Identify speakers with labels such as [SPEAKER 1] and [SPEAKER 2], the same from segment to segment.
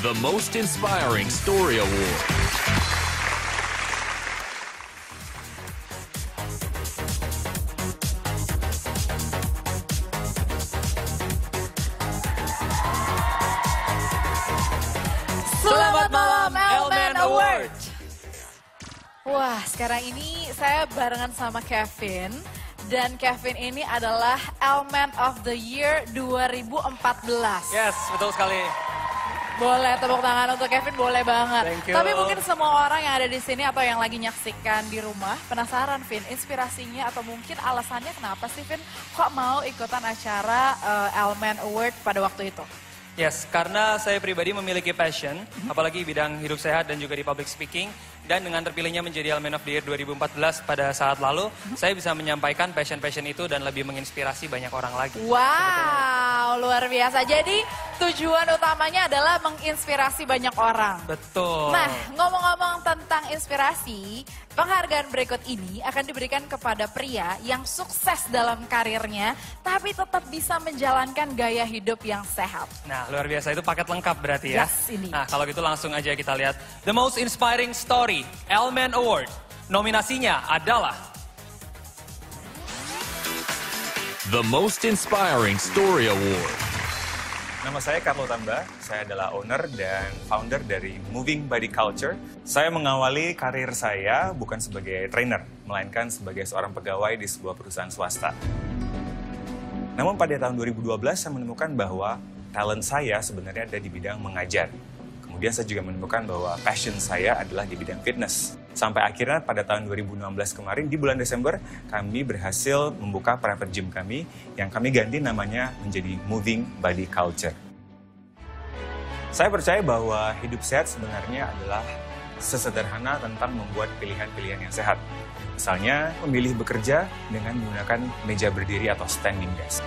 [SPEAKER 1] The Most Inspiring Story Award.
[SPEAKER 2] Selamat malam,
[SPEAKER 3] Elman. Award.
[SPEAKER 2] Wah, sekarang ini saya barengan sama Kevin. Dan Kevin ini adalah Elman of the Year 2014.
[SPEAKER 3] Yes, betul sekali.
[SPEAKER 2] Boleh tepuk tangan untuk Kevin, boleh banget.
[SPEAKER 3] Thank you.
[SPEAKER 2] Tapi mungkin semua orang yang ada di sini atau yang lagi nyaksikan di rumah, penasaran Vin, inspirasinya atau mungkin alasannya kenapa sih Vin kok mau ikutan acara eh, Elman Award pada waktu itu?
[SPEAKER 3] Yes, karena saya pribadi memiliki passion, apalagi bidang hidup sehat dan juga di public speaking. Dan dengan terpilihnya menjadi Elemen of the Year 2014 pada saat lalu, saya bisa menyampaikan passion-passion itu dan lebih menginspirasi banyak orang lagi.
[SPEAKER 2] Wow, Wow, luar biasa. Jadi tujuan utamanya adalah menginspirasi banyak orang.
[SPEAKER 3] Betul.
[SPEAKER 2] Nah, ngomong-ngomong tentang inspirasi, penghargaan berikut ini akan diberikan kepada pria yang sukses dalam karirnya, tapi tetap bisa menjalankan gaya hidup yang sehat.
[SPEAKER 3] Nah, luar biasa itu paket lengkap berarti ya.
[SPEAKER 2] Yes, ini.
[SPEAKER 3] Nah, kalau gitu langsung aja kita lihat The Most Inspiring Story Elman Award. Nominasinya adalah
[SPEAKER 1] The Most Inspiring Story Award.
[SPEAKER 4] Nama saya Carlo Tamba, saya adalah owner dan founder dari Moving Body Culture. Saya mengawali karir saya bukan sebagai trainer, melainkan sebagai seorang pegawai di sebuah perusahaan swasta. Namun pada tahun 2012 saya menemukan bahwa talent saya sebenarnya ada di bidang mengajar. Kemudian saya juga menemukan bahwa passion saya adalah di bidang fitness. Sampai akhirnya pada tahun 2016 kemarin di bulan Desember kami berhasil membuka private gym kami yang kami ganti namanya menjadi Moving Body Culture. Saya percaya bahwa hidup sehat sebenarnya adalah sesederhana tentang membuat pilihan-pilihan yang sehat. Misalnya memilih bekerja dengan menggunakan meja berdiri atau standing desk.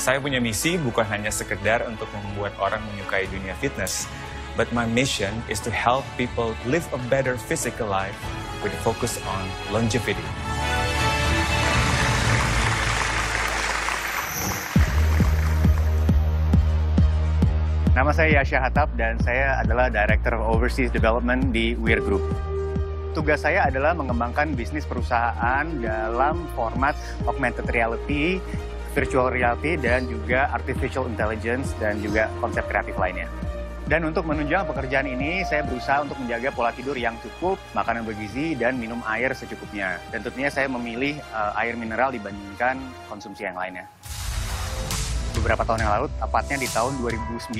[SPEAKER 4] Saya punya misi bukan hanya sekedar untuk membuat orang menyukai dunia fitness, but my mission is to help people live a better physical life with a focus on longevity.
[SPEAKER 5] Nama saya Yasha Hatap dan saya adalah Director of Overseas Development di Weir Group. Tugas saya adalah mengembangkan bisnis perusahaan dalam format augmented reality, virtual reality, dan juga artificial intelligence dan juga konsep kreatif lainnya. Dan untuk menunjang pekerjaan ini, saya berusaha untuk menjaga pola tidur yang cukup, makanan bergizi, dan minum air secukupnya. Dan tentunya saya memilih uh, air mineral dibandingkan konsumsi yang lainnya beberapa tahun yang lalu, tepatnya di tahun 2009,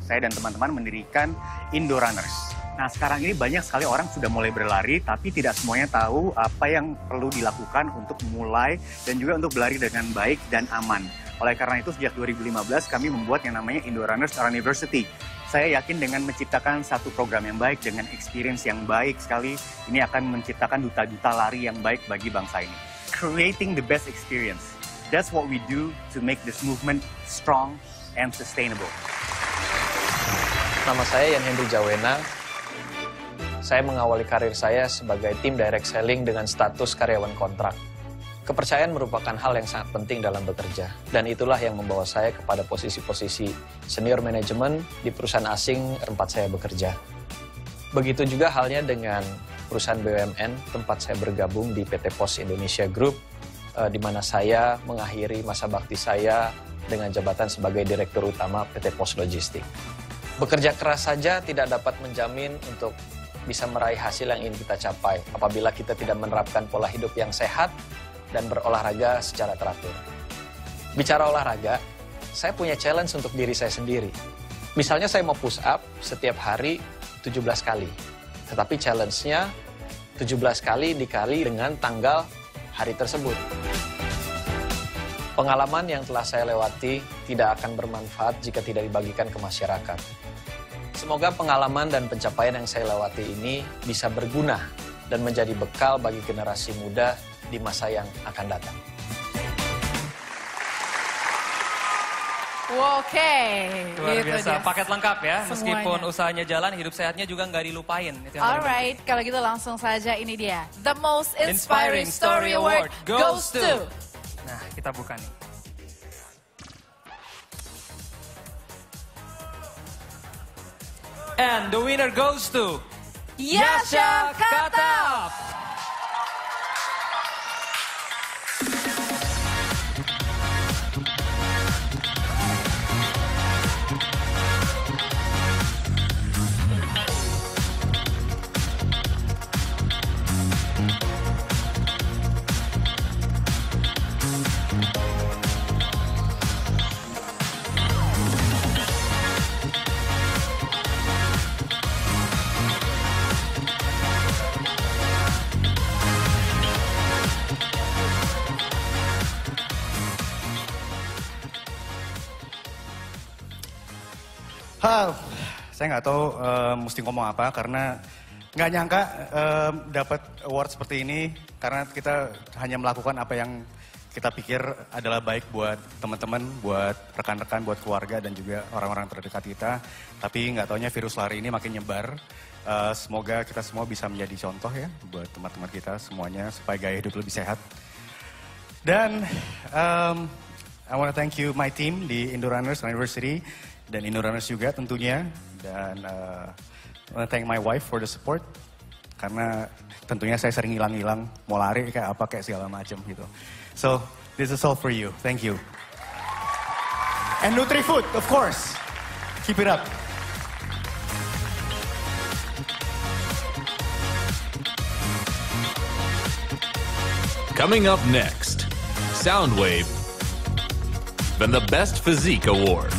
[SPEAKER 5] saya dan teman-teman mendirikan Indo Runners. Nah, sekarang ini banyak sekali orang sudah mulai berlari, tapi tidak semuanya tahu apa yang perlu dilakukan untuk mulai dan juga untuk berlari dengan baik dan aman. Oleh karena itu, sejak 2015 kami membuat yang namanya Indo Runners University. Saya yakin dengan menciptakan satu program yang baik, dengan experience yang baik sekali, ini akan menciptakan duta-duta lari yang baik bagi bangsa ini. Creating the best experience. That's what we do to make this movement strong and sustainable.
[SPEAKER 6] Nama saya Yan Hendri Jawena. Saya mengawali karir saya sebagai tim direct selling dengan status karyawan kontrak. Kepercayaan merupakan hal yang sangat penting dalam bekerja, dan itulah yang membawa saya kepada posisi-posisi senior manajemen di perusahaan asing tempat saya bekerja. Begitu juga halnya dengan perusahaan BUMN tempat saya bergabung di PT Pos Indonesia Group uh, di mana saya mengakhiri masa bakti saya dengan jabatan sebagai Direktur Utama PT Pos Logistik. Bekerja keras saja tidak dapat menjamin untuk bisa meraih hasil yang ingin kita capai apabila kita tidak menerapkan pola hidup yang sehat dan berolahraga secara teratur. Bicara olahraga, saya punya challenge untuk diri saya sendiri. Misalnya saya mau push up setiap hari 17 kali. Tetapi challenge-nya 17 kali dikali dengan tanggal hari tersebut. Pengalaman yang telah saya lewati tidak akan bermanfaat jika tidak dibagikan ke masyarakat. Semoga pengalaman dan pencapaian yang saya lewati ini bisa berguna dan menjadi bekal bagi generasi muda di masa yang akan datang.
[SPEAKER 2] Oke,
[SPEAKER 3] Luar
[SPEAKER 2] gitu
[SPEAKER 3] biasa,
[SPEAKER 2] dia.
[SPEAKER 3] paket lengkap ya. Meskipun
[SPEAKER 2] Semuanya.
[SPEAKER 3] usahanya jalan, hidup sehatnya juga nggak dilupain.
[SPEAKER 2] Alright, kalau gitu langsung saja ini dia. The Most
[SPEAKER 3] Inspiring
[SPEAKER 2] Inspiring
[SPEAKER 3] Story
[SPEAKER 2] Award goes to-
[SPEAKER 3] Nah, kita buka nih. And the winner goes to
[SPEAKER 2] Yasha Katap!
[SPEAKER 5] Saya nggak tahu eh, mesti ngomong apa karena nggak nyangka eh, dapat award seperti ini karena kita hanya melakukan apa yang
[SPEAKER 7] kita pikir adalah baik buat teman-teman, buat rekan-rekan, buat keluarga dan juga orang-orang terdekat kita. Tapi nggak taunya virus lari ini makin nyebar. Uh, semoga kita semua bisa menjadi contoh ya buat teman-teman kita semuanya supaya gaya hidup lebih sehat. Dan um, I want to thank you my team di Indo Runners University dan Indo Runners juga tentunya. Dan uh, I want to thank my wife for the support karena tentunya saya sering hilang-hilang mau lari kayak apa kayak segala macam gitu. So this is all for you. Thank you. And NutriFood, of course. Keep it up.
[SPEAKER 1] Coming up next, Soundwave, then the Best Physique Award.